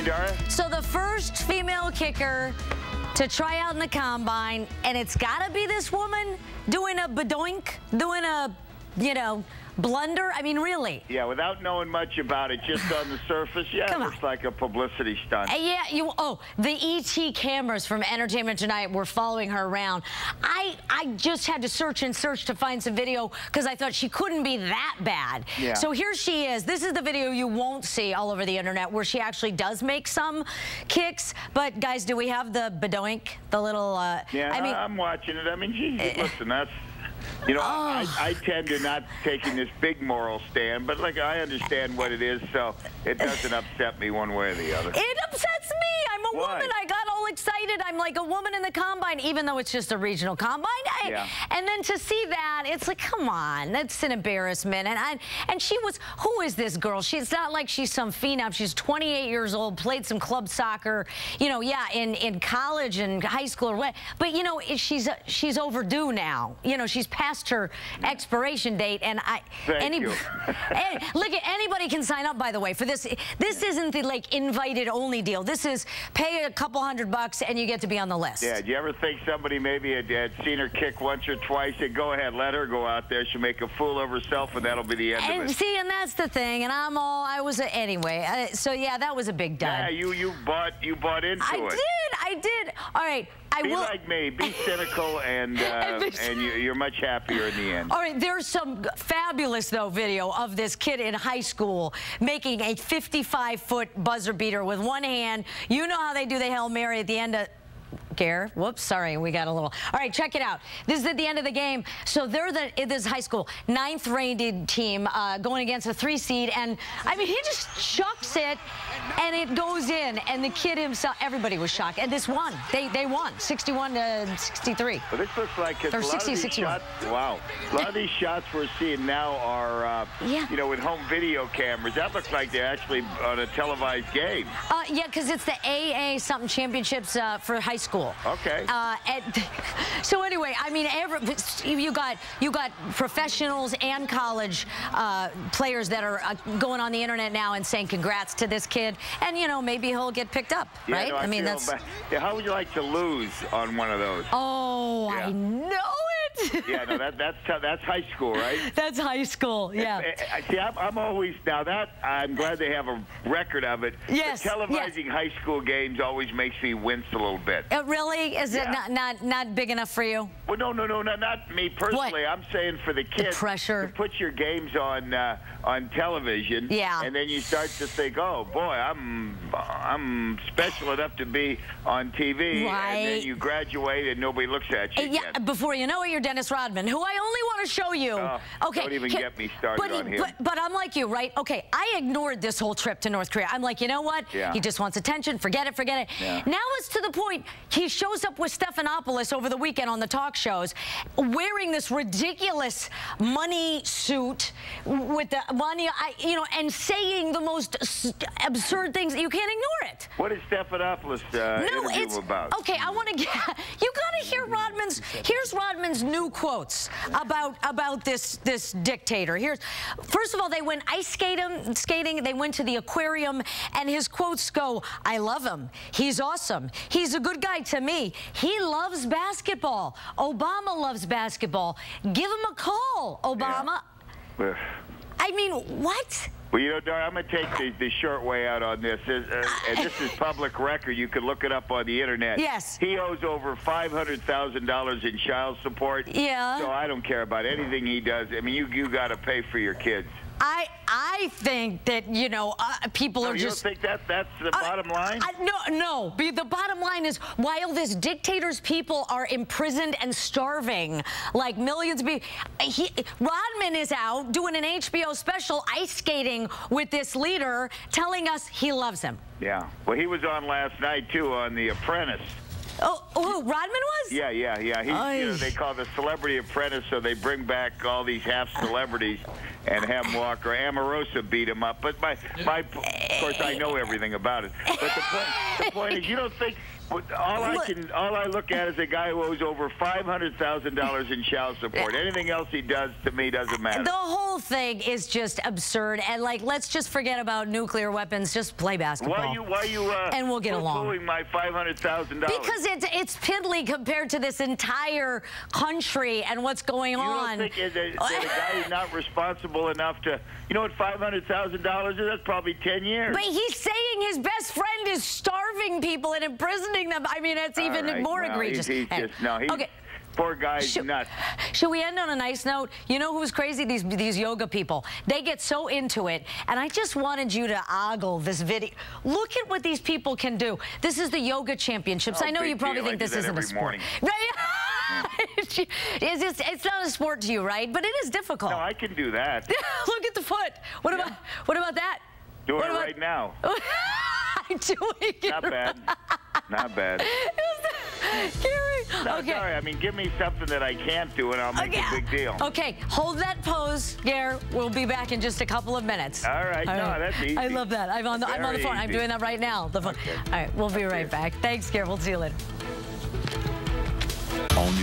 morning, Darya. So the first female kicker to try out in the combine, and it's got to be this woman doing a bedoink, doing a, you know, blunder? I mean, really? Yeah, without knowing much about it, just on the surface, yeah, it looks like a publicity stunt. Uh, yeah, you. Oh, the ET cameras from Entertainment Tonight were following her around. I I just had to search and search to find some video because I thought she couldn't be that bad. Yeah. So here she is. This is the video you won't see all over the internet where she actually does make some kicks. But guys, do we have the bedoink, the little? Uh, Yeah, I mean, I'm watching it. I mean, geez, listen, that's. You know, I, Oh. I tend to not taking this big moral stand, but like I understand what it is, so it doesn't upset me one way or the other. It upsets me. I'm a Why? woman. I got I'm like a woman in the combine, even though it's just a regional combine. I, Yeah. And then to see that, it's like, come on, that's an embarrassment. And I, and she was, who is this girl? She's not like she's some phenom. She's 28 years old, played some club soccer, you know, yeah, in, in college and high school or what. But you know, she's she's overdue now. You know, she's past her expiration date, and I. Thank any, you. Hey, eh, look, at anybody can sign up, by the way, for this. This isn't the like invited only deal. This is pay a couple hundred bucks and you get to be on the list. Yeah, do you ever think somebody maybe had, had seen her kick once or twice? Said, go ahead, let her go out there. She'll make a fool of herself, and that'll be the end And of it. see, and that's the thing. And I'm all, I was, a, anyway. Uh, so yeah, that was a big dud. Yeah, you you bought you bought into I it. I did, I did. All right, I Be will. like me. Be cynical, and uh, And and you, you're much happier in the end. All right, there's some fabulous, though, video of this kid in high school making a 55-foot buzzer beater with one hand. You know how they do the Hail Mary at the end of... Gare. Whoops, sorry, we got a little. All right, check it out. This is at the end of the game. So they're the this high school ninth rated team uh, going against a three seed, and I mean he just chucks it, and it goes in, and the kid himself, everybody was shocked, and this won. They they won, 61 to 63. Well, this looks like 'cause Or a lot 60, of these 61. shots. Wow, a lot of these shots we're seeing now are, uh, Yeah. you know, with home video cameras. That looks like they're actually on a televised game. Uh, yeah, because it's the AA something championships uh, for high school. Okay. Uh, and, so anyway, I mean, every, you got you got professionals and college uh, players that are uh, going on the internet now and saying congrats to this kid, and you know maybe he'll get picked up, Yeah, right? no, I, mean feel that's. bad. Yeah, how would you like to lose on one of those? Oh, I know. Yeah, no, that, that's that's high school, right? That's high school. Yeah. I- I- See, I'm, I'm always now that I'm glad they have a record of it. Yes, televising high school games always makes me wince a little bit. Uh, really? Is it not, not not big enough for you? Well, no, no, no, not, not me personally. What? I'm saying for the kids The pressure. to put your games on uh, on television. Yeah. And then you start to think, oh boy, I'm I'm special enough to be on TV. And then you graduate and nobody looks at you Yeah, again. before you know it, you're Dennis Rodman, who I only want to show you. Oh, okay, don't even can- get me started but, on him. But, but I'm like you, right? Okay, I ignored this whole trip to North Korea. I'm like, you know what? Yeah. He just wants attention. Forget it, forget it. Yeah. Now it's to the point he shows up with Stephanopoulos over the weekend on the talk shows, wearing this ridiculous money suit with the money, I, you know, and saying the most absurd things. You can't ignore it. What is Stephanopoulos uh, No, it's about? okay. I want to get you got to hear Rodman's. Here's Rodman's new quotes about about this this dictator. Here's first of all, they went ice skating. Skating. They went to the aquarium, and his quotes go: "I love him. He's awesome. He's a good guy to me. He loves basketball. Obama loves basketball. Give him a call, Obama." Ugh. I mean, what? Well, you know, Dar, I'm going to take the, the short way out on this. Uh, uh, and this is public record. You can look it up on the internet. Yes. He owes over $500,000 in child support. Yeah. So I don't care about anything he does. I mean, you you got to pay for your kids. I I think that you know uh, people No, are you just. don't think that that's the I- bottom line? I, no, no. The bottom line is, while this dictator's people are imprisoned and starving, like millions of people, he, Rodman is out doing an HBO special, ice skating with this leader, telling us he loves him. yeah. Well, he was on last night too on The Apprentice. Oh, oh Rodman was? Yeah, yeah, yeah. He's, you know, they call the Celebrity Apprentice, so they bring back all these half celebrities and have them walk. Or Omarosa beat him up. But my, my, of course, I know everything about it. But the point, the point is, you don't think All I can, all I look at is a guy who owes over five hundred thousand dollars in child support. Anything else he does to me doesn't matter. The whole thing is just absurd, and like, let's just forget about nuclear weapons. Just play basketball. Why are you, why are you, uh, and we'll get along. my five hundred thousand dollars? Because it's it's piddly compared to this entire country and what's going you on. You think that, that a guy who's not responsible enough to, you know what five hundred thousand dollars is? That's probably ten years. But he's saying his best friend is starving people and imprisoning them. I mean, it's even right. more egregious. He's, he's just, no, he's, okay. Poor guy's should, nuts. Should we end on a nice note? You know who's crazy? These these yoga people. They get so into it, and I just wanted you to ogle this video. Look at what these people can do. This is the yoga championships. Oh, I know you probably think this isn't a sport. It's, it's, it's not a sport to you, right? But it is difficult. No, I can do that. Look at the foot. What yeah. about what about that? Doing what it about, right now. I'm doing it. Not bad. Not bad. Gary. No, okay. sorry. I mean, give me something that I can't do, and I'll make okay. a big deal. Okay, hold that pose, Gare. We'll be back in just a couple of minutes. All right. All no, right. that's easy. I love that. I'm on the, I'm on the phone. Easy. I'm doing that right now. The phone. Okay. All right, we'll be right back. Thanks, Gare. We'll see you later. All new